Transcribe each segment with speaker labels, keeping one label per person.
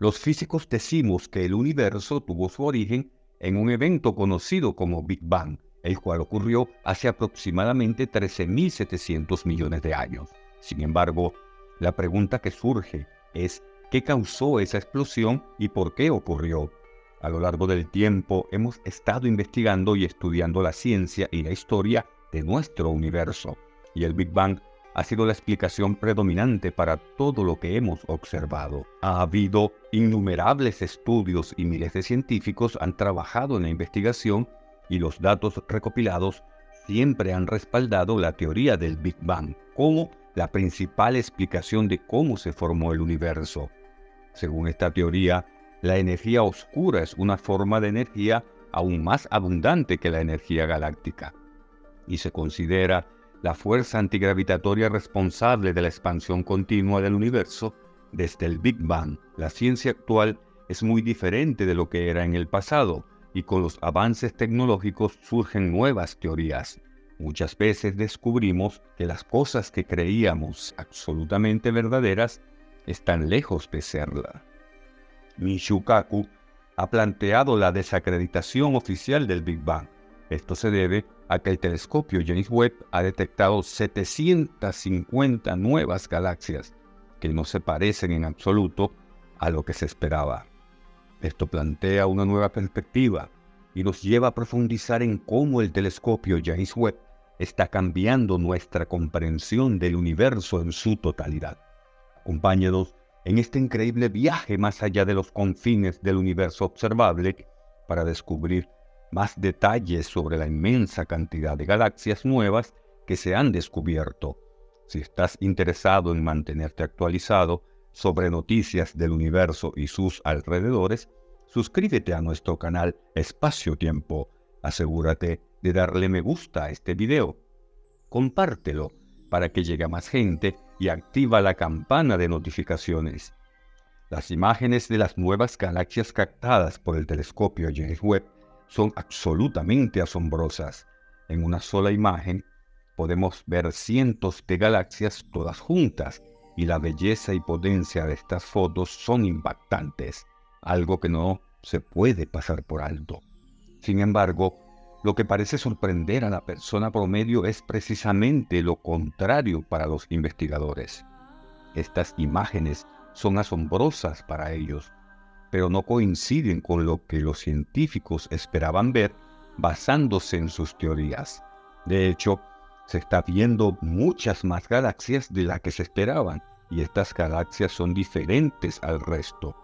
Speaker 1: Los físicos decimos que el universo tuvo su origen en un evento conocido como Big Bang, el cual ocurrió hace aproximadamente 13.700 millones de años. Sin embargo, la pregunta que surge es ¿qué causó esa explosión y por qué ocurrió? A lo largo del tiempo hemos estado investigando y estudiando la ciencia y la historia de nuestro universo, y el Big Bang ha sido la explicación predominante para todo lo que hemos observado. Ha habido innumerables estudios y miles de científicos han trabajado en la investigación y los datos recopilados siempre han respaldado la teoría del Big Bang como la principal explicación de cómo se formó el universo. Según esta teoría, la energía oscura es una forma de energía aún más abundante que la energía galáctica y se considera la fuerza antigravitatoria responsable de la expansión continua del universo desde el Big Bang. La ciencia actual es muy diferente de lo que era en el pasado y con los avances tecnológicos surgen nuevas teorías. Muchas veces descubrimos que las cosas que creíamos absolutamente verdaderas están lejos de serla. Michio ha planteado la desacreditación oficial del Big Bang. Esto se debe a que el telescopio James Webb ha detectado 750 nuevas galaxias que no se parecen en absoluto a lo que se esperaba. Esto plantea una nueva perspectiva y nos lleva a profundizar en cómo el telescopio James Webb está cambiando nuestra comprensión del universo en su totalidad. Acompáñanos en este increíble viaje más allá de los confines del universo observable para descubrir más detalles sobre la inmensa cantidad de galaxias nuevas que se han descubierto. Si estás interesado en mantenerte actualizado sobre noticias del universo y sus alrededores, suscríbete a nuestro canal Espacio Tiempo. Asegúrate de darle me gusta a este video. Compártelo para que llegue a más gente y activa la campana de notificaciones. Las imágenes de las nuevas galaxias captadas por el telescopio James Webb son absolutamente asombrosas. En una sola imagen podemos ver cientos de galaxias todas juntas y la belleza y potencia de estas fotos son impactantes, algo que no se puede pasar por alto. Sin embargo, lo que parece sorprender a la persona promedio es precisamente lo contrario para los investigadores. Estas imágenes son asombrosas para ellos, pero no coinciden con lo que los científicos esperaban ver basándose en sus teorías. De hecho, se está viendo muchas más galaxias de las que se esperaban, y estas galaxias son diferentes al resto.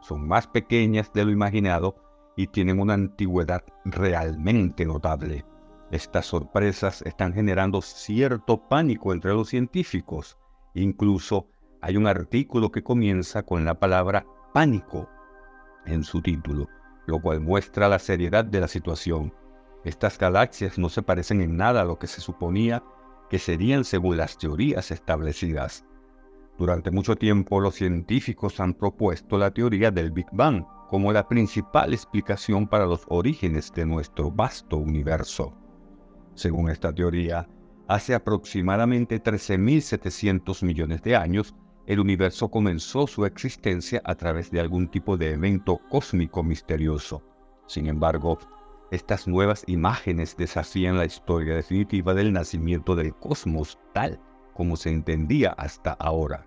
Speaker 1: Son más pequeñas de lo imaginado y tienen una antigüedad realmente notable. Estas sorpresas están generando cierto pánico entre los científicos. Incluso hay un artículo que comienza con la palabra pánico en su título, lo cual muestra la seriedad de la situación. Estas galaxias no se parecen en nada a lo que se suponía que serían según las teorías establecidas. Durante mucho tiempo los científicos han propuesto la teoría del Big Bang como la principal explicación para los orígenes de nuestro vasto universo. Según esta teoría, hace aproximadamente 13.700 millones de años, el universo comenzó su existencia a través de algún tipo de evento cósmico misterioso. Sin embargo, estas nuevas imágenes desafían la historia definitiva del nacimiento del cosmos tal como se entendía hasta ahora.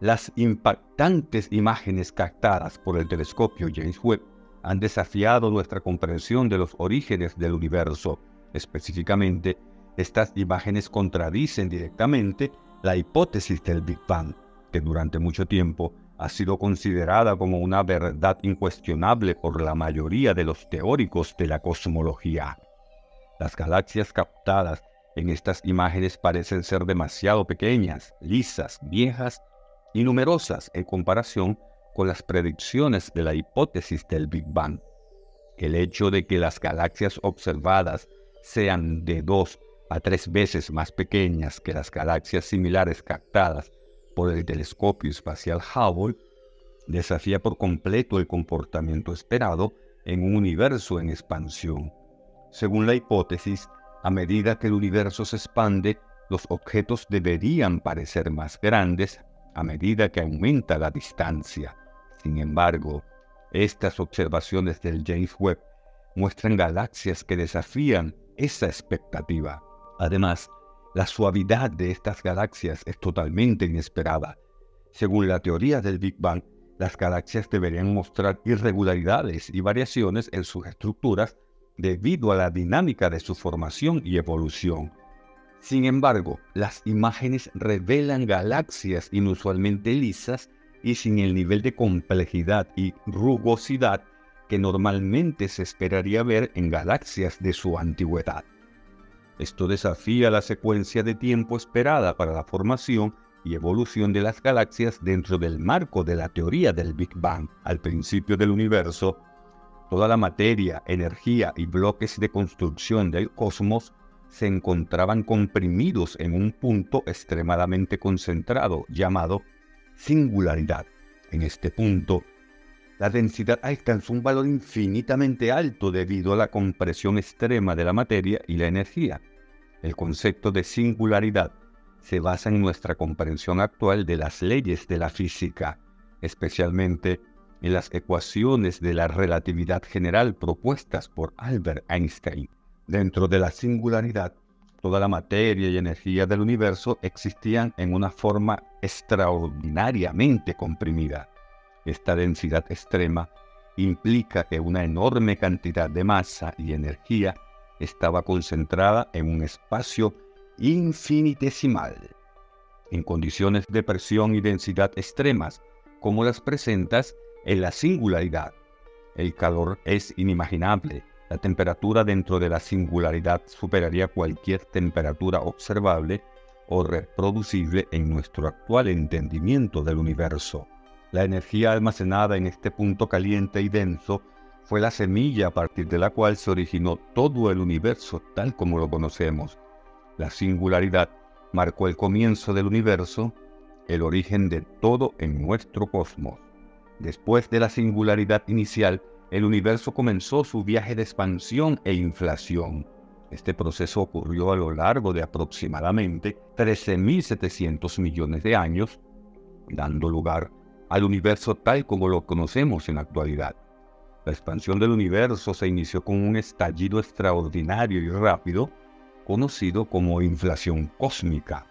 Speaker 1: Las impactantes imágenes captadas por el telescopio James Webb han desafiado nuestra comprensión de los orígenes del universo. Específicamente, estas imágenes contradicen directamente la hipótesis del Big Bang, que durante mucho tiempo ha sido considerada como una verdad incuestionable por la mayoría de los teóricos de la cosmología. Las galaxias captadas en estas imágenes parecen ser demasiado pequeñas, lisas, viejas y numerosas en comparación con las predicciones de la hipótesis del Big Bang. El hecho de que las galaxias observadas sean de dos a tres veces más pequeñas que las galaxias similares captadas el telescopio espacial Hubble desafía por completo el comportamiento esperado en un universo en expansión. Según la hipótesis, a medida que el universo se expande, los objetos deberían parecer más grandes a medida que aumenta la distancia. Sin embargo, estas observaciones del James Webb muestran galaxias que desafían esa expectativa. Además, la suavidad de estas galaxias es totalmente inesperada. Según la teoría del Big Bang, las galaxias deberían mostrar irregularidades y variaciones en sus estructuras debido a la dinámica de su formación y evolución. Sin embargo, las imágenes revelan galaxias inusualmente lisas y sin el nivel de complejidad y rugosidad que normalmente se esperaría ver en galaxias de su antigüedad. Esto desafía la secuencia de tiempo esperada para la formación y evolución de las galaxias dentro del marco de la teoría del Big Bang. Al principio del universo, toda la materia, energía y bloques de construcción del cosmos se encontraban comprimidos en un punto extremadamente concentrado llamado singularidad. En este punto, la densidad alcanzó un valor infinitamente alto debido a la compresión extrema de la materia y la energía. El concepto de singularidad se basa en nuestra comprensión actual de las leyes de la física, especialmente en las ecuaciones de la relatividad general propuestas por Albert Einstein. Dentro de la singularidad, toda la materia y energía del universo existían en una forma extraordinariamente comprimida. Esta densidad extrema implica que una enorme cantidad de masa y energía estaba concentrada en un espacio infinitesimal. En condiciones de presión y densidad extremas, como las presentas en la singularidad, el calor es inimaginable la temperatura dentro de la singularidad superaría cualquier temperatura observable o reproducible en nuestro actual entendimiento del universo. La energía almacenada en este punto caliente y denso fue la semilla a partir de la cual se originó todo el universo tal como lo conocemos. La singularidad marcó el comienzo del universo, el origen de todo en nuestro cosmos. Después de la singularidad inicial, el universo comenzó su viaje de expansión e inflación. Este proceso ocurrió a lo largo de aproximadamente 13.700 millones de años, dando lugar al universo tal como lo conocemos en la actualidad. La expansión del universo se inició con un estallido extraordinario y rápido, conocido como inflación cósmica.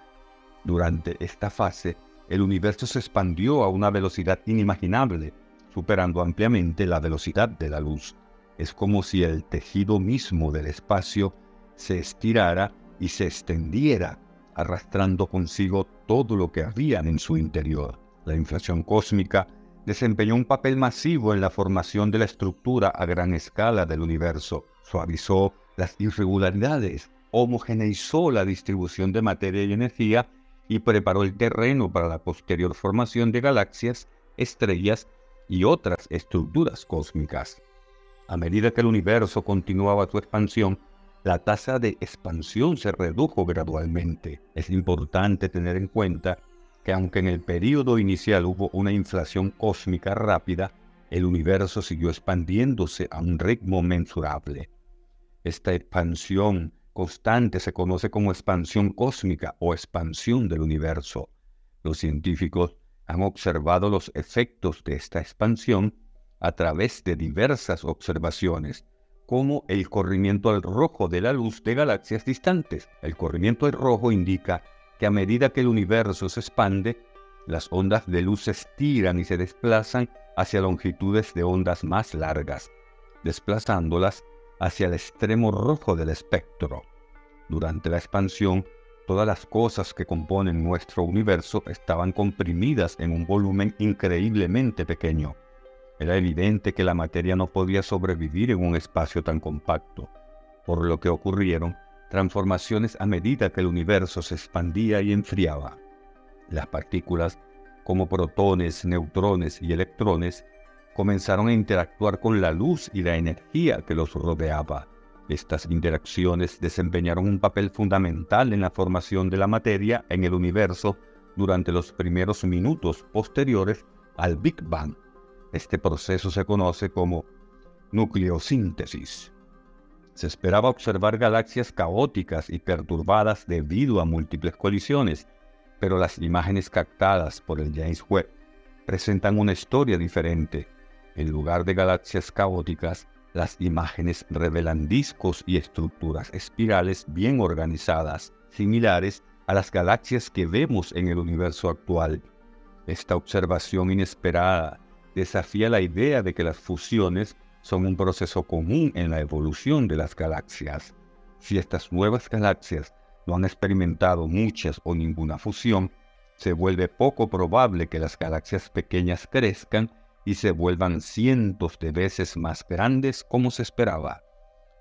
Speaker 1: Durante esta fase, el universo se expandió a una velocidad inimaginable, superando ampliamente la velocidad de la luz. Es como si el tejido mismo del espacio se estirara y se extendiera, arrastrando consigo todo lo que había en su interior. La inflación cósmica desempeñó un papel masivo en la formación de la estructura a gran escala del universo, suavizó las irregularidades, homogeneizó la distribución de materia y energía y preparó el terreno para la posterior formación de galaxias, estrellas y otras estructuras cósmicas. A medida que el universo continuaba su expansión, la tasa de expansión se redujo gradualmente. Es importante tener en cuenta que aunque en el periodo inicial hubo una inflación cósmica rápida, el universo siguió expandiéndose a un ritmo mensurable. Esta expansión constante se conoce como expansión cósmica o expansión del universo. Los científicos han observado los efectos de esta expansión a través de diversas observaciones, como el corrimiento al rojo de la luz de galaxias distantes. El corrimiento al rojo indica que a medida que el universo se expande, las ondas de luz se estiran y se desplazan hacia longitudes de ondas más largas, desplazándolas hacia el extremo rojo del espectro. Durante la expansión, todas las cosas que componen nuestro universo estaban comprimidas en un volumen increíblemente pequeño. Era evidente que la materia no podía sobrevivir en un espacio tan compacto, por lo que ocurrieron transformaciones a medida que el universo se expandía y enfriaba. Las partículas, como protones, neutrones y electrones, comenzaron a interactuar con la luz y la energía que los rodeaba estas interacciones desempeñaron un papel fundamental en la formación de la materia en el universo durante los primeros minutos posteriores al Big Bang. Este proceso se conoce como nucleosíntesis. Se esperaba observar galaxias caóticas y perturbadas debido a múltiples colisiones, pero las imágenes captadas por el James Webb presentan una historia diferente. En lugar de galaxias caóticas, las imágenes revelan discos y estructuras espirales bien organizadas, similares a las galaxias que vemos en el universo actual. Esta observación inesperada desafía la idea de que las fusiones son un proceso común en la evolución de las galaxias. Si estas nuevas galaxias no han experimentado muchas o ninguna fusión, se vuelve poco probable que las galaxias pequeñas crezcan y se vuelvan cientos de veces más grandes como se esperaba.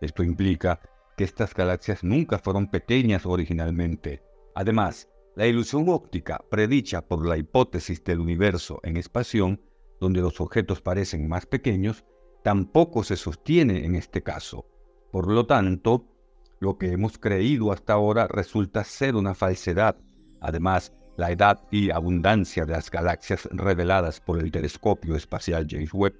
Speaker 1: Esto implica que estas galaxias nunca fueron pequeñas originalmente. Además, la ilusión óptica predicha por la hipótesis del universo en expansión, donde los objetos parecen más pequeños, tampoco se sostiene en este caso. Por lo tanto, lo que hemos creído hasta ahora resulta ser una falsedad. Además, la edad y abundancia de las galaxias reveladas por el telescopio espacial James Webb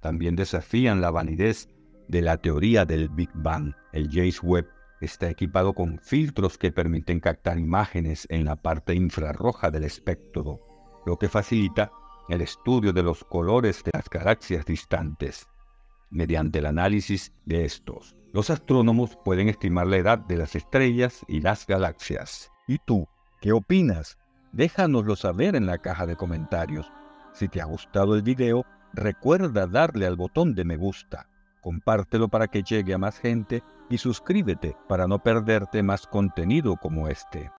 Speaker 1: también desafían la validez de la teoría del Big Bang. El James Webb está equipado con filtros que permiten captar imágenes en la parte infrarroja del espectro, lo que facilita el estudio de los colores de las galaxias distantes. Mediante el análisis de estos, los astrónomos pueden estimar la edad de las estrellas y las galaxias. ¿Y tú, qué opinas? Déjanoslo saber en la caja de comentarios. Si te ha gustado el video, recuerda darle al botón de me gusta, compártelo para que llegue a más gente y suscríbete para no perderte más contenido como este.